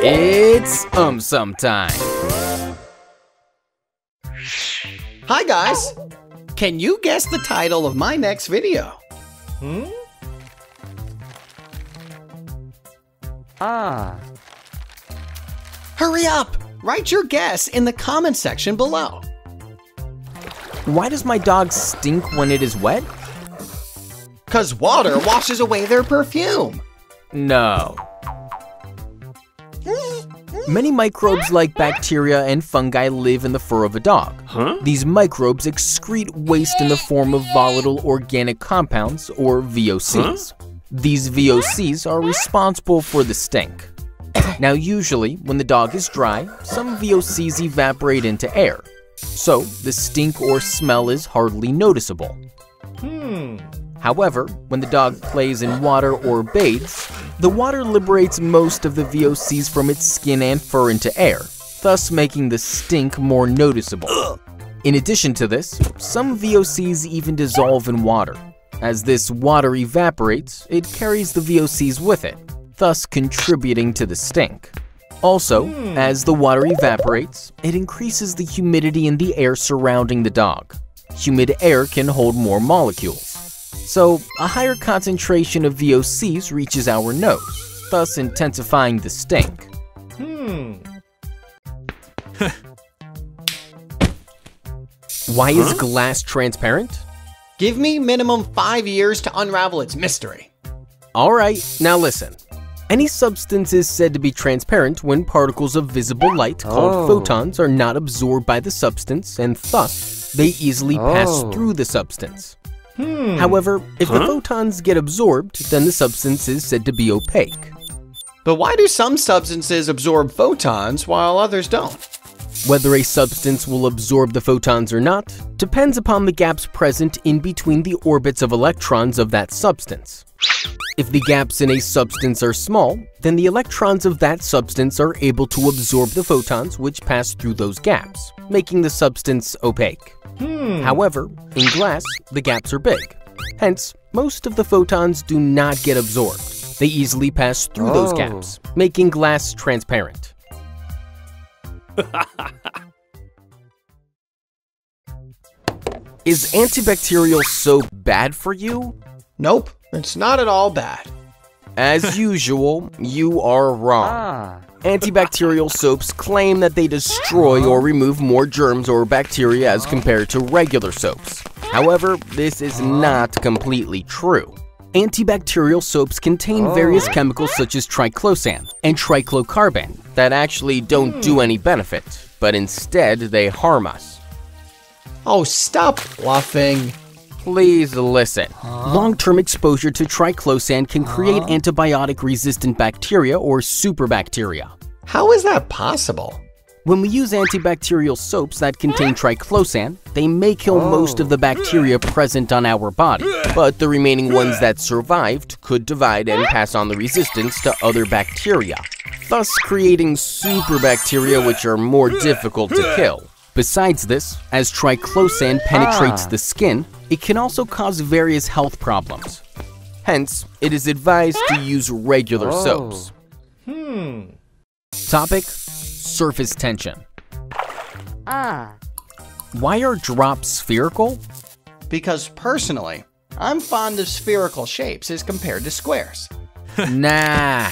It's um some time. Hi guys! Can you guess the title of my next video? Hmm? Ah. Hurry up! Write your guess in the comment section below. Why does my dog stink when it is wet? Cause water washes away their perfume. No. Many microbes like bacteria and fungi live in the fur of a dog. Huh? These microbes excrete waste in the form of volatile organic compounds, or VOCs. These VOCs are responsible for the stink. Now usually, when the dog is dry, some VOCs evaporate into air. So, the stink or smell is hardly noticeable. Hmm. However, when the dog plays in water or bathes, the water liberates most of the VOCs from its skin and fur into air, thus making the stink more noticeable. In addition to this, some VOCs even dissolve in water. As this water evaporates, it carries the VOCs with it, thus contributing to the stink. Also, as the water evaporates, it increases the humidity in the air surrounding the dog. Humid air can hold more molecules. So, a higher concentration of VOCs reaches our nose, thus intensifying the stink. Hmm. Why is glass transparent? Give me minimum five years to unravel its mystery. Alright, now listen. Any substance is said to be transparent when particles of visible light called Oh. photons are not absorbed by the substance and thus they easily pass Oh. through the substance. Hmm. However, if the photons get absorbed, then the substance is said to be opaque. But why do some substances absorb photons while others don't? Whether a substance will absorb the photons or not depends upon the gaps present in between the orbits of electrons of that substance. If the gaps in a substance are small, then the electrons of that substance are able to absorb the photons which pass through those gaps, making the substance opaque. However, in glass, the gaps are big. Hence, most of the photons do not get absorbed. They easily pass through those Oh. gaps, making glass transparent. Is antibacterial soap bad for you? Nope, it's not at all bad. As usual, you are wrong. Ah. Antibacterial soaps claim that they destroy or remove more germs or bacteria as compared to regular soaps. However, this is not completely true. Antibacterial soaps contain oh. various chemicals such as triclosan and triclocarban that actually don't do hmm. any benefit, but instead they harm us. Oh, stop bluffing. Please listen. Long-term exposure to triclosan can create antibiotic-resistant bacteria or superbacteria. How is that possible? When we use antibacterial soaps that contain triclosan, they may kill oh. most of the bacteria present on our body, but the remaining ones that survived could divide and pass on the resistance to other bacteria, thus creating superbacteria which are more difficult to kill. Besides this, as triclosan penetrates Ah. the skin, it can also cause various health problems. Hence, it is advised to use regular Oh. soaps. Hmm. Topic Surface tension. Ah. Why are drops spherical? Because personally, I'm fond of spherical shapes as compared to squares. nah.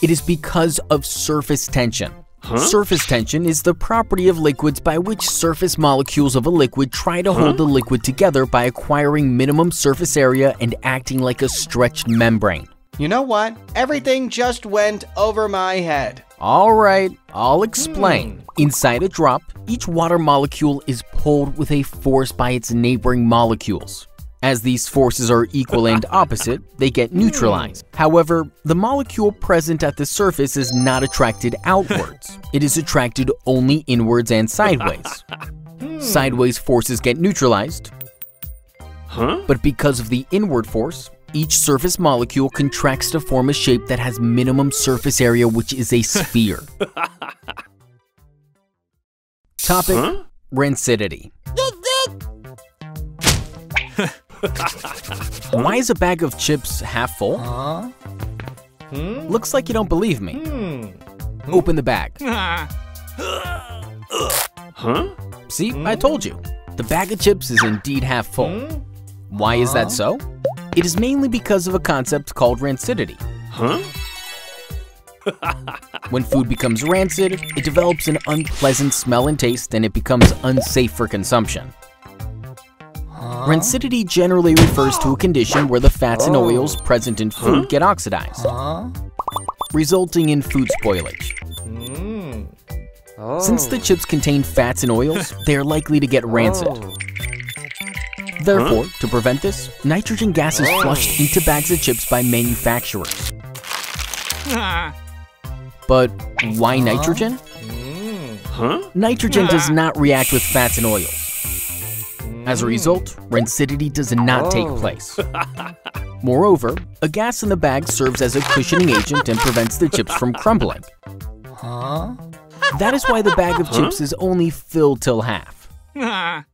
It is because of surface tension. Surface tension is the property of liquids by which surface molecules of a liquid try to hold the liquid together by acquiring minimum surface area and acting like a stretched membrane. You know what? Everything just went over my head. Alright, I'll explain. Hmm. Inside a drop, each water molecule is pulled with a force by its neighboring molecules. As these forces are equal and opposite, they get neutralized. However, the molecule present at the surface is not attracted outwards. It is attracted only inwards and sideways. Hmm. Sideways forces get neutralized, Huh? but because of the inward force, each surface molecule contracts to form a shape that has minimum surface area, which is a sphere. Topic Huh? Rancidity. Why is a bag of chips half full? Huh? Hmm? Looks like you don't believe me. Hmm. Open the bag. Huh? See, I told you. The bag of chips is indeed half full. Why is that so? It is mainly because of a concept called rancidity. Huh? When food becomes rancid, it develops an unpleasant smell and taste and it becomes unsafe for consumption. Rancidity generally refers to a condition where the fats and oils present in food get oxidized, resulting in food spoilage. Hmm. Since the chips contain fats and oils, they are likely to get rancid. Therefore, to prevent this, nitrogen gas is flushed into bags of chips by manufacturers. But why nitrogen? Nitrogen does not react with fats and oils. As a result, rancidity does not take oh. place. Moreover, a gas in the bag serves as a cushioning agent and prevents the chips from crumbling. That is why the bag of chips is only filled till half.